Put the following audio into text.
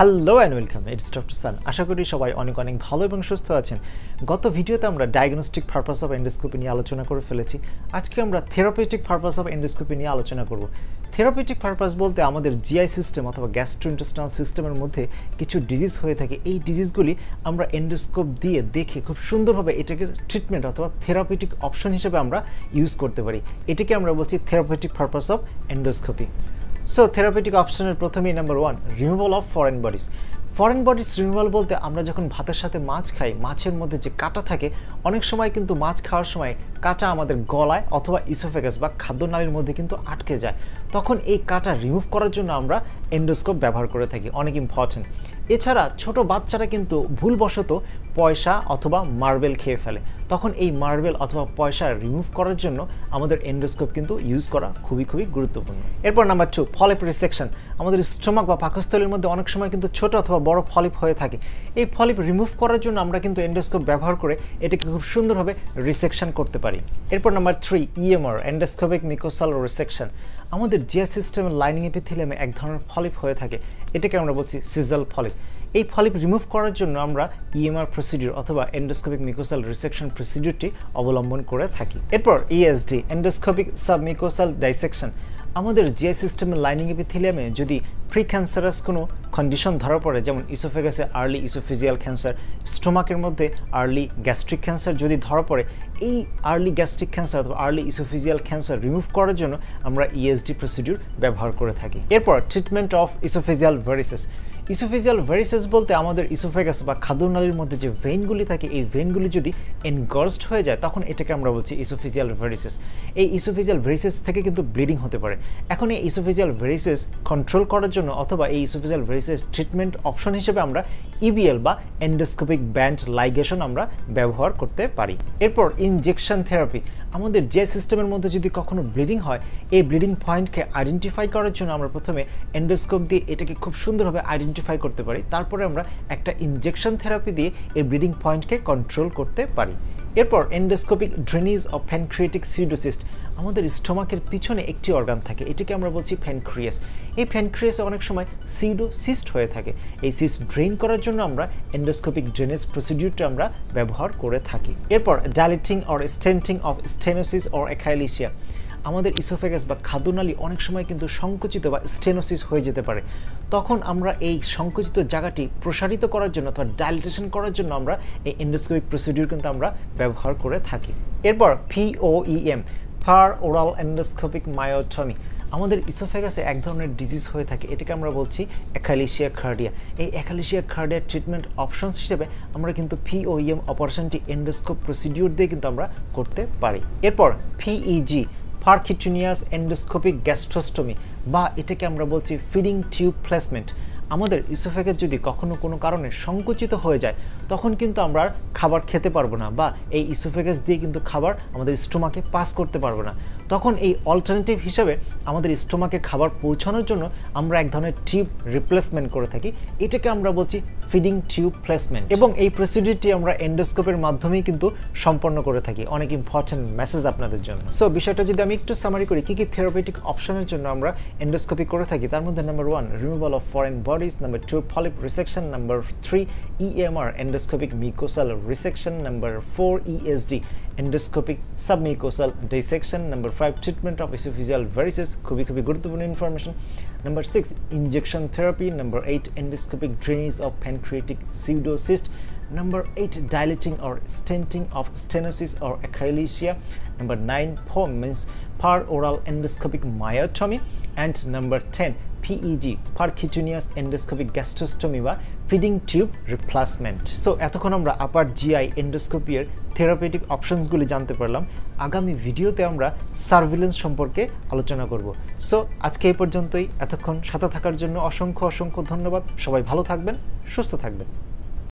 Hello and welcome it's doctor সান আশা করি সবাই অনেক অনেক ভালো এবং সুস্থ আছেন। গত ভিডিওতে আমরা ডায়াগনস্টিক পারপাস অফ এন্ডোস্কোপি নিয়ে আলোচনা করে ফেলেছি। আজকে আমরা থেরাপিউটিক পারপাস অফ এন্ডোস্কোপি নিয়ে আলোচনা করব। থেরাপিউটিক পারপাস বলতে আমাদের জিআই সিস্টেম অথবা গ্যাস্ট্রোইন্টেস্টাইনাল সিস্টেমের মধ্যে কিছু ডিজিজ হয়ে থাকে। এই ডিজিজগুলি আমরা এন্ডোস্কোপ দিয়ে দেখে খুব সুন্দরভাবে এটাকে ট্রিটমেন্ট অথবা থেরাপিউটিক অপশন হিসেবে আমরা ইউজ করতে পারি। এটাকে আমরা বলছি therapeutic purpose of endoscopy so therapeutic অপশনের প্রথমেই number one removal of foreign bodies foreign bodies removal বলতে আমরা যখন ভাতের সাথে মাছ খাই, মাছের মধ্যে যে কাঁটা থাকে, অনেক সময় কিন্তু মাছ খাওয়ার সময় কাঁচা আমাদের গলায় অথবা ইসোফেগাস বা খাদ্যনালীর মধ্যে কিন্তু আটকে যায়। তখন এই কাঁটা রিমুভ করার জন্য আমরা এন্ডোস্কোপ ব্যবহার করে থাকি। অনেক ইম্পর্টেন্ট এছাড়া ছোট বাচ্চারা কিন্তু ভুলবশত পয়সা অথবা মার্বেল খেয়ে ফেলে। তখন এই মার্বেল অথবা পয়সা রিমুভ করার জন্য আমাদের এন্ডোস্কোপ কিন্তু ইউজ করা খুবই খুবই গুরুত্বপূর্ণ। এরপর নাম্বার টু ফলিপ রিসেকশন আমাদের স্টোমাক বা পাকস্থলীর মধ্যে অনেক সময় কিন্তু ছোট অথবা বড় ফলিপ হয়ে থাকে। এই ফলিপ রিমুভ করার জন্য আমরা কিন্তু এন্ডোস্কোপ ব্যবহার করে এটাকে খুব সুন্দরভাবে রিসেকশন করতে পারি। এরপর number three EMR endoscopic mucosal resection আমাদের জিয়া সিস্টেমের লাইনিং এপিথিলিয়ামে এক ধরনের ফলিপ হয়ে থাকে। এটাকে আমরা বলছি সিজাল ফলিপ এই ফলিপ রিমুভ করার জন্য আমরা ইএমআর প্রসিডিউর অথবা এন্ডোস্কোপিক মিকোসাল রিসেকশন প্রসিডিউরটি অবলম্বন করে থাকি। এরপর ইএসডি এন্ডোস্কোপিক সাবমিকোসাল ডাইসেকশন আমাদের জিআই সিস্টেমের লাইনিং এপিথিলিয়ামে যদি প্রি ক্যান্সারাস কোনো কন্ডিশন ধরা পড়ে, যেমন ইসোফেগাসে আর্লি ইসোফিজিয়াল ক্যান্সার স্টোমাকের মধ্যে আর্লি গ্যাস্ট্রিক ক্যান্সার যদি ধরা পড়ে, এই আর্লি গ্যাস্ট্রিক ক্যান্সার অথবা আর্লি ইসোফিজিয়াল ক্যান্সার রিমুভ করার জন্য আমরা ইএসডি প্রসিডিউর ব্যবহার করে থাকি। এরপর treatment of oesophageal varices oesophageal varices বলতে আমাদের ইসোফেগাস বা খাদ্যনালীর মধ্যে যে ভেইনগুলি থাকে, এই ভেইনগুলি যদি এনগর্সড হয়ে যায়, তখন এটাকে আমরা বলছি ইসোফিজিয়াল ভেরিসেস এই ইসোফিজিয়াল ভেরিসেস থেকে কিন্তু ব্লিডিং হতে পারে। এখন এই ইসোফিজিয়াল ভেরিসেস কন্ট্রোল করার জন্য, অথবা এই ইসোফিজিয়াল ভেরিসেস ট্রিটমেন্ট অপশন হিসেবে আমরা ইবিএল বা এন্ডোস্কোপিক ব্যান্ড লাইগেশন আমরা ব্যবহার করতে পারি। এরপর ইনজেকশন থেরাপি আমাদের যে সিস্টেমের মধ্যে যদি কখনো ব্লিডিং হয়, এই ব্লিডিং পয়েন্টকে আইডেন্টিফাই করার জন্য আমরা প্রথমে এন্ডোস্কোপ দিয়ে এটাকে খুব সুন্দরভাবে আইডেন্টিফাই করতে পারি। তারপরে আমরা একটা ইনজেকশন থেরাপি দিয়ে এই ব্লিডিং পয়েন্টকে কন্ট্রোল করতে পারি। এরপর এন্ডোস্কোপিক ড্রেনিজ অফ ফ্যানক্রিয়েটিক সিডোসিস্ট আমাদের স্টোমাকের পিছনে একটি অর্গান থাকে, এটাকে আমরা বলছি ফ্যানক্রিয়াস এই ফ্যানক্রিয়াসে অনেক সময় সিডো সিস্ট হয়ে থাকে। এই সিস্ট ড্রেন করার জন্য আমরা এন্ডোস্কোপিক ড্রেনেজ প্রসিডিউরটা আমরা ব্যবহার করে থাকি। এরপর dilating or stenting of stenosis or achalasia আমাদের ইসোফেগাস বা খাদ্যনালী অনেক সময় কিন্তু সংকুচিত বা স্টেনোসিস হয়ে যেতে পারে। তখন আমরা এই সংকুচিত জায়গাটি প্রসারিত করার জন্য অথবা ডাইলেটেশন করার জন্য আমরা এই এন্ডোস্কোপিক প্রসিডিউর কিন্তু আমরা ব্যবহার করে থাকি। এরপর POEM per oral endoscopic myotomy আমাদের ইসোফেগাসে এক ধরনের ডিজিজ হয়ে থাকে, এটাকে আমরা বলছি একালিশিয়া খার্ডিয়া এই একালিশিয়া খার্ডিয়া ট্রিটমেন্ট অপশনস হিসেবে আমরা কিন্তু পিওইএম অপারেশনটি এন্ডোস্কোপ প্রসিডিউর দিয়ে কিন্তু আমরা করতে পারি। এরপর পিইজি পার্কিটুনিয়াস এন্ডোস্কোপিক গ্যাস্ট্রোস্টমি বা এটাকে আমরা বলছি ফিডিং টিউব প্লেসমেন্ট আমাদের ইসোফেগাস যদি কখনো কোনো কারণে সংকুচিত হয়ে যায়, তখন কিন্তু আমরা খাবার খেতে পারব না বা এই ইসোফেগাস দিয়ে কিন্তু খাবার আমাদের স্টোমাকে পাস করতে পারব না। তখন এই অল্টারনেটিভ হিসেবে আমাদের স্টোমাকে খাবার পৌঁছানোর জন্য আমরা এক ধরনের টিউব রিপ্লেসমেন্ট করে থাকি। এটাকে আমরা বলছি ফিডিং টিউব প্লেসমেন্ট এবং এই প্রসিডিউরটি আমরা এন্ডোস্কোপের মাধ্যমেই কিন্তু সম্পন্ন করে থাকি। অনেক ইম্পর্টেন্ট মেসেজ আপনাদের জন্য। সো বিষয়টা যদি আমি একটু সামারি করি, কী কী থেরাপিটিক অপশনের জন্য আমরা এন্ডোস্কোপি করে থাকি, তার মধ্যে number one removal of foreign Bodies number two polyp resection number three EMR endoscopic mucosal resection number four ESD endoscopic submucosal dissection number five treatment of oesophageal varices খুবই খুবই গুরুত্বপূর্ণ information number six injection therapy number eight endoscopic drainage of pancreatic pseudocyst. Number 8, dilating or stenting of stenosis or achalasia. Number 9, POM means par-oral endoscopic myotomy. And number 10, PEG, percutaneous endoscopic gastrostomy বা feeding tube replacement so এতক্ষণ আমরা আপার GI এন্ডোস্কোপিয়ার therapeutic অপশনসগুলি জানতে পারলাম। আগামী ভিডিওতে আমরা surveillance সম্পর্কে আলোচনা করব। সো আজকে এই পর্যন্তই। এতক্ষণ সাথে থাকার জন্য অসংখ্য অসংখ্য ধন্যবাদ। সবাই ভালো থাকবেন সুস্থ থাকবেন।